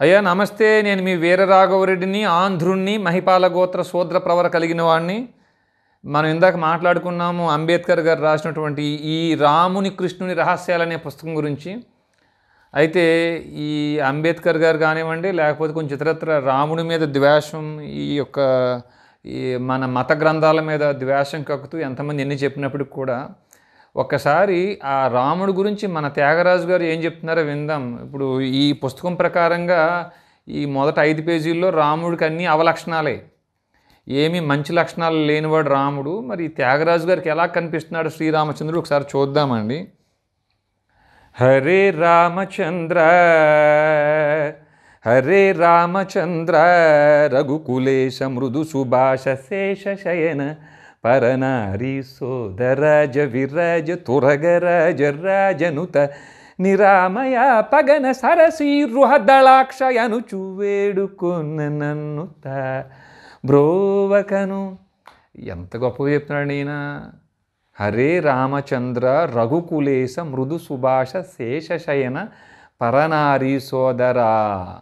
అయ్యా నమస్తే. నేను మీ వీరరాఘవరెడ్డిని ఆంధ్రుణ్ణి మహిపాల గోత్ర శూద్ర ప్రవర కలిగిన వాడిని మనం ఇందాక మాట్లాడుకున్నాము అంబేద్కర్ గారు రాసినటువంటి ఈ రాముని కృష్ణుని రహస్యాలనే పుస్తకం గురించి. అయితే ఈ అంబేద్కర్ గారు కానివ్వండి లేకపోతే కొంచెం ఇతరత్ర రాముడి మీద ద్వేషం ఈ యొక్క ఈ మన మత గ్రంథాల మీద ద్వేషం కక్కుతూ ఎంతమంది ఎన్ని చెప్పినప్పటికి కూడా ఒక్కసారి ఆ రాముడు గురించి మన త్యాగరాజు గారు ఏం చెప్తున్నారో విందాం. ఇప్పుడు ఈ పుస్తకం ప్రకారంగా ఈ మొదట ఐదు పేజీల్లో రాముడికి అన్ని అవలక్షణాలే. ఏమీ మంచి లక్షణాలు లేనివాడు రాముడు. మరి త్యాగరాజు గారికి ఎలా కనిపిస్తున్నాడు శ్రీరామచంద్రుడు? ఒకసారి చూద్దామండి. హరే రామచంద్ర హరే రామచంద్ర రఘుకులేశ మృదు సుభాష శేష శయన పరనారీ సోదరాజ విరాజ తురగరాజ రాజనుత నిరామయ పగన సరసి రుహదళాక్షయను చూవేడుకొన్న నన్నుత బ్రోవకను. ఎంత గొప్ప చెప్తున్నాడు ఈయన. హరే రామచంద్ర రఘుకులేశ మృదు సుభాష శేషశయన పరనారీ సోదరా.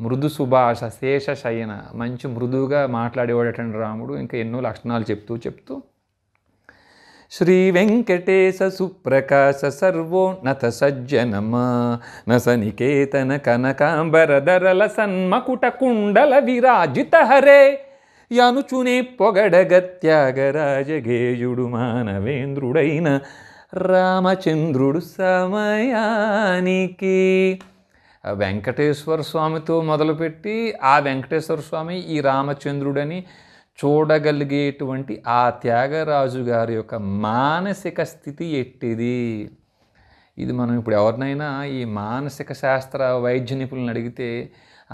మృదు సుభాష శేషశయన మంచి మృదువుగా మాట్లాడేవాడటండి రాముడు. ఇంకా ఎన్నో లక్షణాలు చెప్తూ చెప్తూ శ్రీ వెంకటేశ సుప్రకాశ సర్వోన్నత సజ్జనమా నసనికేతన కనకాంబరధరల సన్మకుట కుండల విరాజిత హరే యనుచునే పొగడగ త్యాగరాజగేయుడు మానవేంద్రుడైన రామచంద్రుడు సమయానికి. వెంకటేశ్వర స్వామితో మొదలుపెట్టి ఆ వెంకటేశ్వర స్వామి ఈ రామచంద్రుడని చూడగలిగేటువంటి ఆ త్యాగరాజు గారి యొక్క మానసిక స్థితి ఎట్టిది? ఇది మనం ఇప్పుడు ఎవరినైనా ఈ మానసిక శాస్త్ర వైద్య నిపుణులను అడిగితే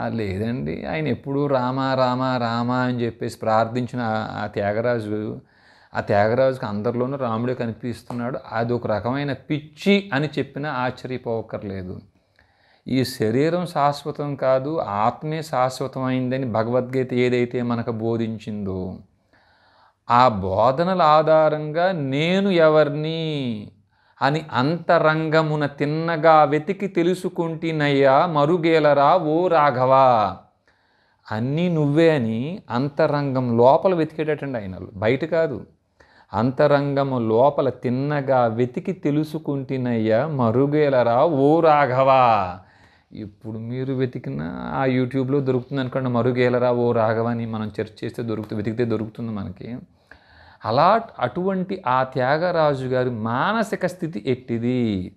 లేదండి ఆయన ఎప్పుడూ రామ రామ రామ అని చెప్పేసి ప్రార్థించిన ఆ- ఆ త్యాగరాజు ఆ త్యాగరాజుకి అందరిలోనూ రాముడే కనిపిస్తున్నాడు. అది ఒక రకమైన పిచ్చి అని చెప్పినా ఆశ్చర్యపోకర్లేదు. ఈ శరీరం శాశ్వతం కాదు ఆత్మే శాశ్వతమైందని భగవద్గీత ఏదైతే మనకు బోధించిందో ఆ బోధనల ఆధారంగా నేను ఎవరిని అని అంతరంగమున తిన్నగా వెతికి తెలుసుకుంటున్నయ్యా మరుగేలరా ఓ రాఘవా? అన్నీ నువ్వే అని అంతరంగం లోపల వెతికేటట్టండి ఆయన బయట కాదు. అంతరంగము లోపల తిన్నగా వెతికి తెలుసుకుంటున్నయ్యా మరుగేలరా ఓ రాఘవా? ఇప్పుడు మీరు వెతికిన ఆ యూట్యూబ్లో దొరుకుతుంది అనుకోండి. మరుగేలరా ఓ రాఘవని మనం సెర్చ్ చేస్తే దొరుకుతుంది వెతికితే దొరుకుతుంది మనకి. అలా అటువంటి ఆ త్యాగరాజు గారి మానసిక స్థితి ఎట్టిది?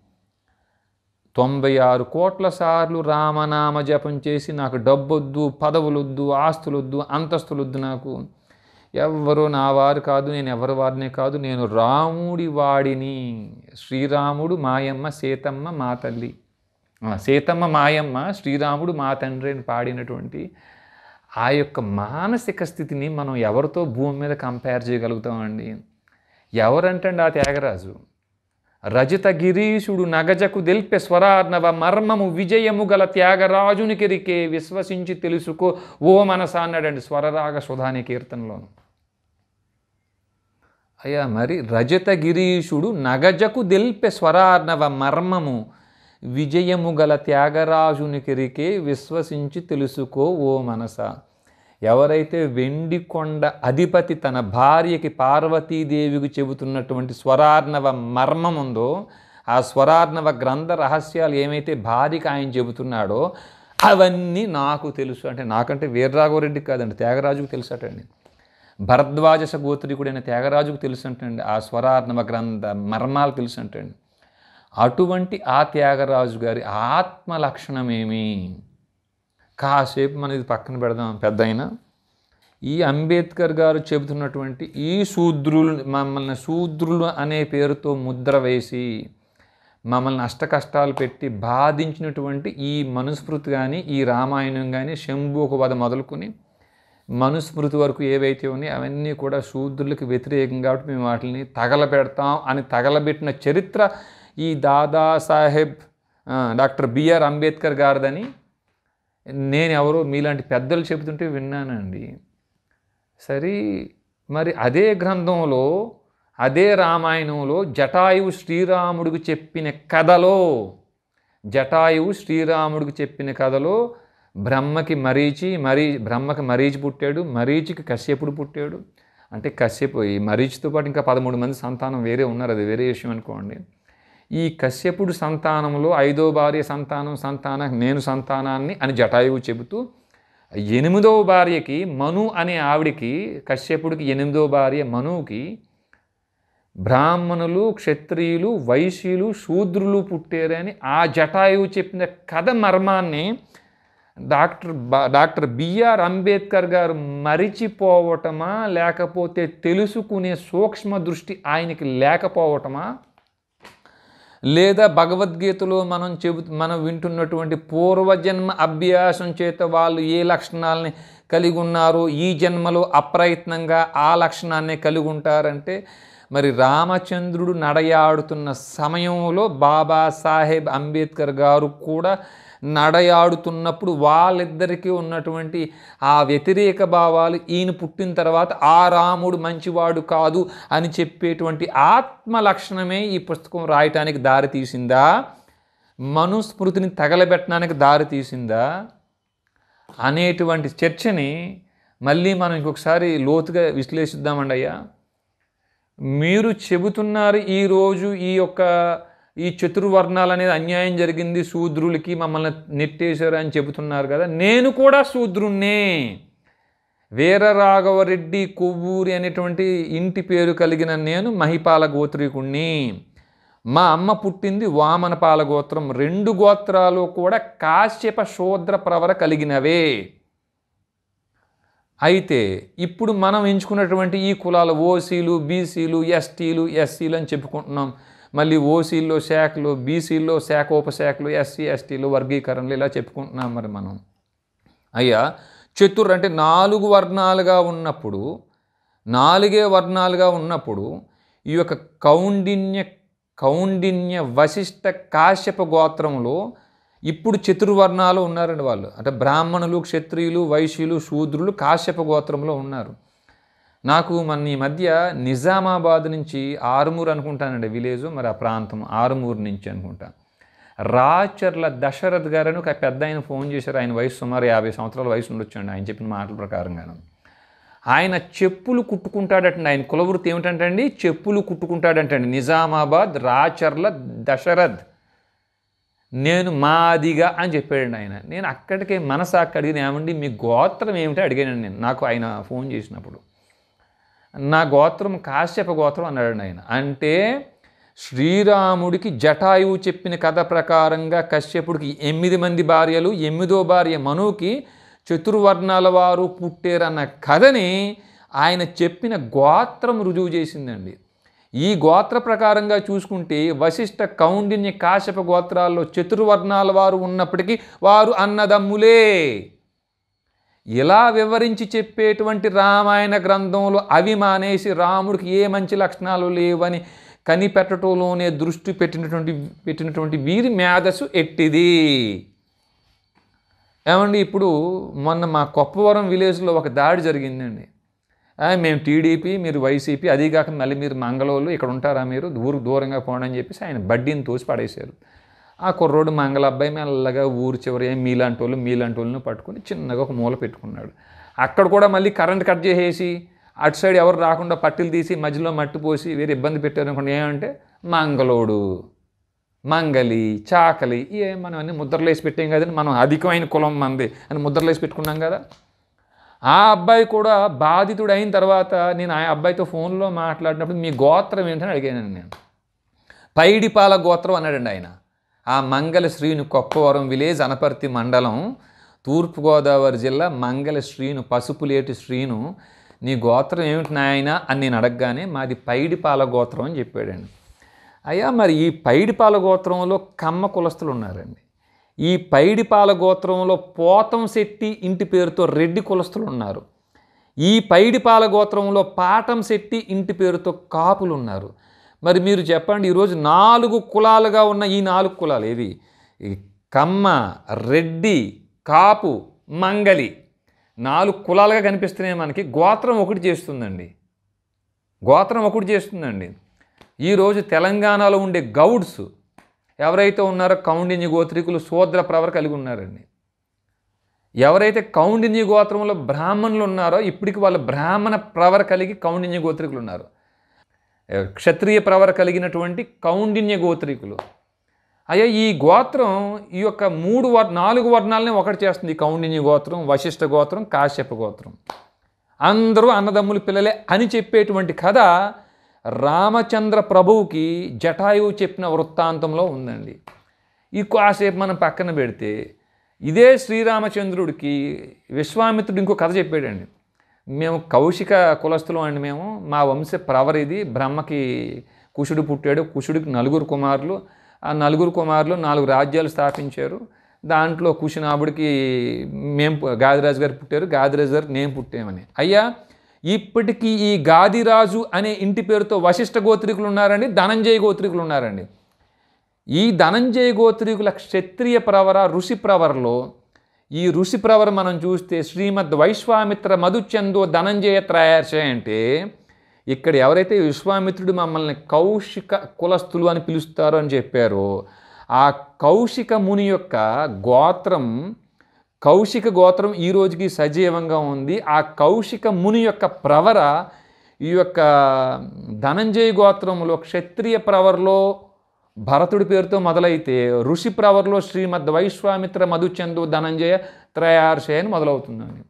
తొంభై ఆరు కోట్ల సార్లు రామనామ జపం చేసి నాకు డబ్బొద్దు పదవులొద్దు ఆస్తులొద్దు అంతస్తులొద్దు నాకు. ఎవ్వరూ నా వారు కాదు నేను ఎవరి వారినే కాదు నేను రాముడి వాడిని. శ్రీరాముడు మాయమ్మ సీతమ్మ మా తల్లి. సీతమ్మ మాయమ్మ శ్రీరాముడు మా తండ్రి అని పాడినటువంటి ఆ యొక్క మానసిక స్థితిని మనం ఎవరితో భూమి మీద కంపేర్ చేయగలుగుతామండి? ఎవరంటండి ఆ త్యాగరాజు? రజిత గిరీషుడు నగజకు దెల్పె స్వరార్ణవ మర్మము విజయము గల త్యాగరాజునికిరికే విశ్వసించి తెలుసుకో ఓ మనస అన్నాడండి స్వరరాగ సుధాని కీర్తనలోను. అయ్యా మరి రజత గిరీషుడు నగజకు దెల్పె స్వరార్ణవ మర్మము విజయము గల త్యాగరాజునికిరికే విశ్వసించి తెలుసుకో ఓ మనస. ఎవరైతే వెండి కొండ అధిపతి తన భార్యకి పార్వతీదేవికి చెబుతున్నటువంటి స్వరార్ణవ మర్మం ఉందో ఆ స్వరార్ణవ గ్రంథ రహస్యాలు ఏమైతే భార్యకి ఆయన చెబుతున్నాడో అవన్నీ నాకు తెలుసు. అంటే నాకంటే వీర్రాఘవరెడ్డి కాదండి త్యాగరాజుకు తెలుసు అటండి భరద్వాజస గోత్రికుడైన త్యాగరాజుకు తెలుసు అంటండి ఆ స్వరార్ణవ గ్రంథ మర్మాలు తెలుసు అంటండి అటువంటి ఆ త్యాగరాజు గారి ఆత్మ లక్షణమేమి కాసేపు మనం ఇది పక్కన పెడదాం. పెద్ద అయినా ఈ అంబేద్కర్ గారు చెబుతున్నటువంటి ఈ శూద్రులు మమ్మల్ని శూద్రులు అనే పేరుతో ముద్ర వేసి మమ్మల్ని అష్ట కష్టాలు పెట్టి బాధించినటువంటి ఈ మనుస్మృతి కానీ ఈ రామాయణం కానీ శంభు వధ మొదలుకొని మనుస్మృతి వరకు ఏవైతే ఉన్నాయో అవన్నీ కూడా శూద్రులకు వ్యతిరేకం కాబట్టి మేము వాటిని తగలబెడతాం అని తగలబెట్టిన చరిత్ర ఈ Dadasaheb doctor B R Ambedkar గారిదని నేను ఎవరో మీలాంటి పెద్దలు చెబుతుంటే విన్నానండి. సరే మరి అదే గ్రంథంలో అదే రామాయణంలో జటాయువు శ్రీరాముడికి చెప్పిన కథలో జటాయువు శ్రీరాముడికి చెప్పిన కథలో బ్రహ్మకి మరీచి మరీ బ్రహ్మకి మరీచి పుట్టాడు మరీచికి కశ్యపుడు పుట్టాడు. అంటే కశ్యపు ఈ మరీచితో పాటు ఇంకా పదమూడు మంది సంతానం వేరే ఉన్నారు అది వేరే విషయం అనుకోండి. ఈ కశ్యపుడు సంతానంలో ఐదో భార్య సంతానం సంతాన నేను సంతానాన్ని అని జటాయువు చెబుతూ ఎనిమిదవ భార్యకి మను అనే ఆవిడికి కశ్యపుడికి ఎనిమిదవ భార్య మనువుకి బ్రాహ్మణులు క్షత్రియులు వైశ్యులు శూద్రులు పుట్టారని ఆ జటాయువు చెప్పిన కథ మర్మాన్ని doctor doctor BR Ambedkar garu మరిచిపోవటమా లేకపోతే తెలుసుకునే సూక్ష్మ దృష్టి ఆయనకి లేకపోవటమా? లేదా భగవద్గీతలో మనం చెబు మనం వింటున్నటువంటి పూర్వజన్మ అభ్యాసం చేత వాళ్ళు ఏ లక్షణాలని కలిగి ఉన్నారో ఈ జన్మలో అప్రయత్నంగా ఆ లక్షణాన్ని కలిగి ఉంటారంటే మరి రామచంద్రుడు నడయాడుతున్న సమయంలో బాబాసాహెబ్ అంబేద్కర్ గారు కూడా నడయాడుతున్నప్పుడు వాళ్ళిద్దరికీ ఉన్నటువంటి ఆ వ్యతిరేక భావాలు ఈయన పుట్టిన తర్వాత ఆ రాముడు మంచివాడు కాదు అని చెప్పేటువంటి ఆత్మ లక్షణమే ఈ పుస్తకం రాయటానికి దారి తీసిందా? మనుస్మృతిని తగలబెట్టడానికి దారి తీసిందా? అనేటువంటి చర్చని మళ్ళీ మనం ఇంకొకసారి లోతుగా విశ్లేషిద్దామండి అయ్యా. మీరు చెబుతున్నారు ఈరోజు ఈ యొక్క ఈ చతుర్వర్ణాలు అనేది అన్యాయం జరిగింది శూద్రులకి మమ్మల్ని నెట్టేశారు అని చెబుతున్నారు కదా. నేను కూడా శూద్రుణ్ణే. వీరరాఘవరెడ్డి కొవ్వూరి అనేటువంటి ఇంటి పేరు కలిగిన నేను మహిపాల గోత్రీకుణ్ణి. మా అమ్మ పుట్టింది వామనపాల గోత్రం. రెండు గోత్రాలు కూడా కాశ్యప శూద్ర ప్రవర కలిగినవే. అయితే ఇప్పుడు మనం ఎంచుకున్నటువంటి ఈ కులాలు ఓసీలు బీసీలు ఎస్టీలు ఎస్సీలు అని చెప్పుకుంటున్నాం. మళ్ళీ ఓసీల్లో శాఖలు బీసీల్లో శాఖ ఉపశాఖలు ఎస్సీ ఎస్టీలు వర్గీకరణలు ఇలా చెప్పుకుంటున్నాం మరి మనం. అయ్యా చతుర్ అంటే నాలుగు వర్ణాలుగా ఉన్నప్పుడు నాలుగే వర్ణాలుగా ఉన్నప్పుడు ఈ యొక్క కౌండిన్య కౌండిన్య వశిష్ట కాశ్యప గోత్రంలో ఇప్పుడు చతుర్వర్ణాలు ఉన్నారండి వాళ్ళు. అంటే బ్రాహ్మణులు క్షత్రియులు వైశ్యులు శూద్రులు కాశ్యప గోత్రంలో ఉన్నారు. నాకు మన ఈ మధ్య నిజామాబాద్ నుంచి ఆరుమూరు అనుకుంటానండి విలేజ్ మరి ఆ ప్రాంతం ఆరుమూరు నుంచి అనుకుంటా. రాచర్ల దశరథ్ గారని ఒక పెద్ద ఆయన ఫోన్ చేశారు. ఆయన వయసు సుమారు యాభై సంవత్సరాల వయసు ఉండొచ్చండి ఆయన చెప్పిన మాటల ప్రకారంగాను ఆయన చెప్పులు కుట్టుకుంటాడటండి ఆయన కులవృత్తి ఏమిటంటే అండి చెప్పులు కుట్టుకుంటాడంటండి. నిజామాబాద్ రాచర్ల దశరథ్. నేను మాదిగా అని చెప్పాడండి ఆయన. నేను అక్కడికే మనసాక్క అడిగిన ఏమండి మీ గోత్రం ఏమిటో? అడిగానండి నేను. నాకు ఆయన ఫోన్ చేసినప్పుడు. నా గోత్రం కాశ్యప గోత్రం అన్నాడు ఆయన. అంటే శ్రీరాముడికి జటాయువు చెప్పిన కథ ప్రకారంగా కశ్యపుడికి ఎనిమిది మంది భార్యలు ఎనిమిదో భార్య మనుకి చతుర్వర్ణాల వారు పుట్టారన్న కథని ఆయన చెప్పిన గోత్రం రుజువు చేసిందండి. ఈ గోత్ర ప్రకారంగా చూసుకుంటే వశిష్ఠ కౌండిన్య కాశ్యప గోత్రాల్లో చతుర్వర్ణాల వారు ఉన్నప్పటికీ వారు అన్నదమ్ములే. ఇలా వివరించి చెప్పేటువంటి రామాయణ గ్రంథంలో అవి మానేసి రాముడికి ఏ మంచి లక్షణాలు లేవని కనిపెట్టడంలోనే దృష్టి పెట్టినటువంటి పెట్టినటువంటి వీరి మేధస్సు ఎట్టిది? ఏమండి ఇప్పుడు మొన్న మా కొప్పవరం విలేజ్లో ఒక దాడి జరిగిందండి. మేము టీడీపీ మీరు వైసీపీ అది కాక మళ్ళీ మీరు మంగళూరు ఇక్కడ ఉంటారా మీరు? ఊరు దూరంగా పోండి అని చెప్పేసి ఆయన బడ్డీని తోసి పడేశారు. ఆ కుర్రోడు మంగళ అబ్బాయి మెల్లగా ఊరు చివరి మీలాంటి వాళ్ళు మీలాంటి వాళ్ళని పట్టుకుని చిన్నగా ఒక మూల పెట్టుకున్నాడు. అక్కడ కూడా మళ్ళీ కరెంట్ కట్ చేసేసి అటు సైడ్ ఎవరు రాకుండా పట్టీలు తీసి మధ్యలో మట్టి పోసి వేరే ఇబ్బంది పెట్టారు అనుకోండి ఏమంటే మంగళోడు మంగలి చాకలి ఏ మనం అన్ని ముద్రలేసి పెట్టాం కదండి మనం అధికమైన కులం మంది అని ముద్రలేసి పెట్టుకున్నాం కదా. ఆ అబ్బాయి కూడా బాధితుడు అయిన తర్వాత నేను ఆ అబ్బాయితో ఫోన్లో మాట్లాడినప్పుడు మీ గోత్రం ఏంటని అడిగాను నేను. పైడిపాల గోత్రం అన్నాడండి ఆయన. ఆ మంగళ శ్రీను కొప్పవరం విలేజ్ అనపర్తి మండలం తూర్పుగోదావరి జిల్లా మంగళ శ్రీను పసుపులేటి శ్రీను నీ గోత్రం ఏమిటి నాయన? అని నేను అడగగానే మాది పైడిపాల గోత్రం అని చెప్పాడండి. అయ్యా మరి ఈ పైడిపాల గోత్రంలో కమ్మ కులస్తులు ఉన్నారండి. ఈ పైడిపాల గోత్రంలో పోతం శెట్టి ఇంటి పేరుతో రెడ్డి కులస్తులు ఉన్నారు. ఈ పైడిపాల గోత్రంలో పాటం శెట్టి ఇంటి పేరుతో కాపులు ఉన్నారు. మరి మీరు చెప్పండి ఈరోజు నాలుగు కులాలుగా ఉన్న ఈ నాలుగు కులాలు ఏవి? కమ్మ రెడ్డి కాపు మంగలి. నాలుగు కులాలుగా కనిపిస్తున్నాయి మనకి. గోత్రం ఒకటి చేస్తుందండి. గోత్రం ఒకటి చేస్తుందండి. ఈరోజు తెలంగాణలో ఉండే గౌడ్స్ ఎవరైతే ఉన్నారో కౌండిన్య గోత్రికులు శూద్ర ప్రవర కలిగి ఉన్నారండి. ఎవరైతే కౌండిన్య గోత్రంలో బ్రాహ్మణులు ఉన్నారో ఇప్పటికి వాళ్ళు బ్రాహ్మణ ప్రవర కలిగి కౌండిన్య గోత్రికులు ఉన్నారు. క్షత్రియ ప్రవర కలిగినటువంటి కౌండిన్య గోత్రికులు. అయ్యా ఈ గోత్రం ఈ యొక్క మూడు వర్ నాలుగు వర్ణాలని ఒకటి చేస్తుంది. కౌండిన్య గోత్రం వశిష్ఠ గోత్రం కాశ్యప గోత్రం. అందరూ అన్నదమ్ముల పిల్లలే అని చెప్పేటువంటి కథ రామచంద్ర ప్రభువుకి జటాయువు చెప్పిన వృత్తాంతంలో ఉందండి. ఈ కాసేపు మనం పక్కన పెడితే ఇదే శ్రీరామచంద్రుడికి విశ్వామిత్రుడు ఇంకో కథ చెప్పాడండి. మేము కౌశిక కులస్తులం అండి మేము. మా వంశ ప్రవరిది బ్రహ్మకి కుషుడు పుట్టాడు. కుషుడికి నలుగురు కుమారులు. ఆ నలుగురు కుమారులు నాలుగు రాజ్యాలు స్థాపించారు. దాంట్లో కుషినాభుడికి మేము గాదిరాజు గారు పుట్టారు. గాదిరాజు గారు నేను పుట్టామని. అయ్యా ఇప్పటికీ ఈ గాదిరాజు అనే ఇంటి పేరుతో వశిష్ఠ గోత్రికులు ఉన్నారండి ధనంజయ గోత్రికులు ఉన్నారండి. ఈ ధనంజయ గోత్రికుల క్షత్రియ ప్రవర ఋషి ప్రవరలో ఈ ఋషి ప్రవర మనం చూస్తే శ్రీమద్ వైశ్వామిత్ర మధుచందో ధనంజయ త్రయార్ష అంటే ఇక్కడ ఎవరైతే విశ్వామిత్రుడు మమ్మల్ని కౌశిక కులస్తులు అని పిలుస్తారో అని చెప్పారో ఆ కౌశిక ముని యొక్క గోత్రం కౌశిక గోత్రం ఈ రోజుకి సజీవంగా ఉంది. ఆ కౌశిక ముని యొక్క ప్రవర ఈ యొక్క ధనంజయ గోత్రంలో క్షత్రియ ప్రవరలో భరతుడి పేరుతో మొదలైతే ఋషి ప్రవర్లో శ్రీమద్ వైశ్వామిత్ర మధుచందు ధనంజయ త్రయార్షయ అని మొదలవుతుందండి.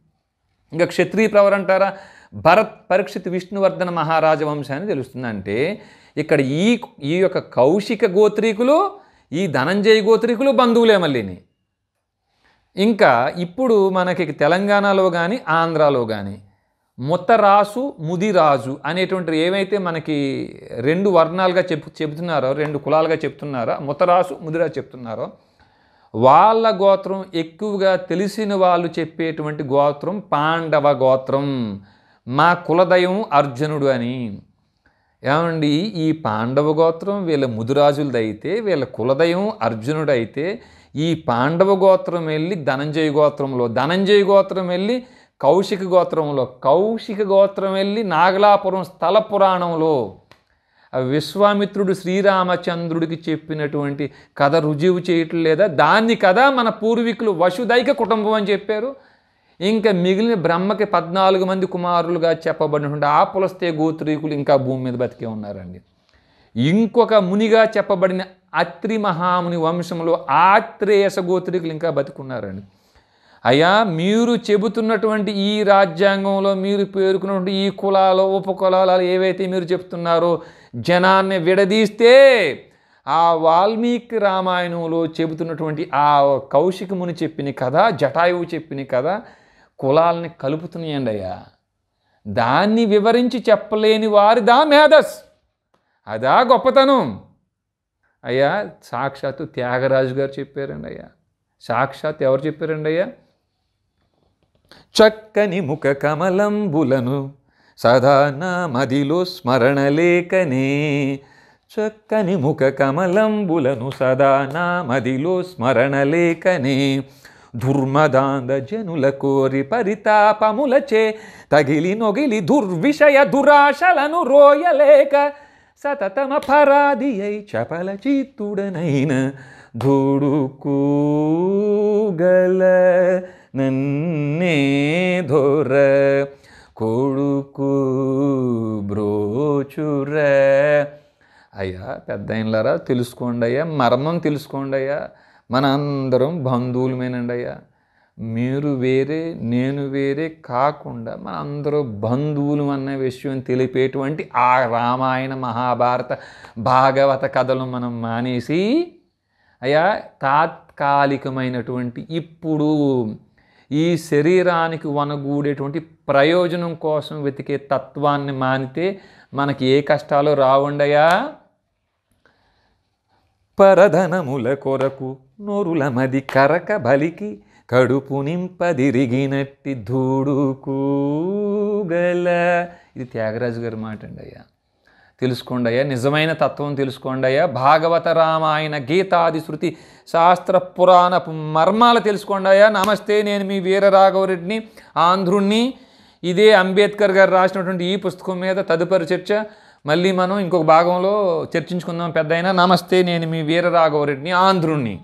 ఇంకా క్షత్రియ ప్రవర్ అంటారా? భరత్ పరీక్షిత్ విష్ణువర్ధన మహారాజ వంశాన్ని అని ఇక్కడ ఈ ఈ యొక్క కౌశిక గోత్రీకులు ఈ ధనంజయ గోత్రీకులు బంధువులే మళ్ళీని. ఇంకా ఇప్పుడు మనకి తెలంగాణలో కానీ ఆంధ్రాలో కానీ ముత్తరాసు ముదిరాజు అనేటువంటి ఏవైతే మనకి రెండు వర్ణాలుగా చెప్ చెబుతున్నారో రెండు కులాలుగా చెప్తున్నారో ముత్తరాసు ముదిరాజు చెప్తున్నారో వాళ్ళ గోత్రం ఎక్కువగా తెలిసిన వాళ్ళు చెప్పేటువంటి గోత్రం పాండవ గోత్రం. మా కులదయం అర్జునుడు అని. ఏమండి? ఈ పాండవ గోత్రం వీళ్ళ ముదురాజులదైతే వీళ్ళ కులదయం అర్జునుడైతే ఈ పాండవ గోత్రం వెళ్ళి ధనంజయ గోత్రంలో ధనంజయ గోత్రం వెళ్ళి కౌశిక గోత్రంలో కౌశిక గోత్రం వెళ్ళి నాగలాపురం స్థల పురాణంలో విశ్వామిత్రుడు శ్రీరామచంద్రుడికి చెప్పినటువంటి కథ రుజువు చేయటం లేదా దాన్ని కదా మన పూర్వీకులు వసుదైక కుటుంబం అని చెప్పారు. ఇంకా మిగిలిన బ్రహ్మకి పద్నాలుగు మంది కుమారులుగా చెప్పబడినటువంటి ఆ పులస్తే గోత్రీకులు ఇంకా భూమి మీద బతికే ఉన్నారండి. ఇంకొక మునిగా చెప్పబడిన అత్రి మహాముని వంశంలో ఆత్రేయస గోత్రీకులు ఇంకా బతికున్నారండి. అయ్యా మీరు చెబుతున్నటువంటి ఈ రాజ్యాంగంలో మీరు పేర్కొన్నటువంటి ఈ కులాలు ఉపకులాలు ఏవైతే మీరు చెప్తున్నారో జనాన్ని విడదీస్తే ఆ వాల్మీకి రామాయణంలో చెబుతున్నటువంటి ఆ కౌశిక ముని చెప్పిన కథ జటాయువు చెప్పిన కథ కులాలని కలుపుతున్నాయండి అయ్యా. దాన్ని వివరించి చెప్పలేని వారిదా మేధస్. అదా గొప్పతనం. అయ్యా సాక్షాత్తు త్యాగరాజు గారు చెప్పారండి అయ్యా. సాక్షాత్ ఎవరు చెప్పారండి అయ్యా? చక్కని ముఖ కమలంబులను సదా నా మదిలో స్మరణలేకనే చక్కని ముఖ కమలంబులను సదా నా మదిలో స్మరణలేకనే దుర్మదాంద జనుల కోరి పరితాపములచే తగిలి నొగిలి దుర్విషయ దురాశలను రోయలేక సతతమ పరాది అయి చపల చిత్తుడనైన ధూడుకూగల నన్నే ధోర కొడుకు బ్రోచుర. అయ్యా పెద్ద అయినలారా తెలుసుకోండి అయ్యా మర్మం తెలుసుకోండి అయ్యా మన అందరం బంధువులమేనండి అయ్యా. మీరు వేరే నేను వేరే కాకుండా మన అందరూ బంధువులు అన్న విషయం తెలిపేటువంటి ఆ రామాయణ మహాభారత భాగవత కథలు మనం మానేసి అయ్యా తాత్కాలికమైనటువంటి ఇప్పుడు ఈ శరీరానికి వనగూడేటువంటి ప్రయోజనం కోసం వెతికే తత్వాన్ని మానితే మనకి ఏ కష్టాలు రావుండయా? పరధనముల కొరకు నోరుల మది కరక బలికి కడుపు నింపదిరిగినట్టి ధూడుకు గల ఇది త్యాగరాజు గారి మాట అండి అయ్యా తెలుసుకోండి అయ్యా. నిజమైన తత్వం తెలుసుకోండి అయ్యా. భాగవత రామాయణ గీతాది శృతి శాస్త్ర పురాణ మర్మాలు తెలుసుకోండి అయ్యా. నమస్తే నేను మీ వీర రాఘవరెడ్డిని ఆంధ్రుణ్ణి. ఇదే అంబేద్కర్ గారు రాసినటువంటి ఈ పుస్తకం మీద తదుపరి చర్చ. మళ్ళీ మనం ఇంకొక భాగంలో చర్చించుకుందాం పెద్ద అయినా. నమస్తే నేను మీ వీర రాఘవరెడ్డిని ఆంధ్రుణ్ణి.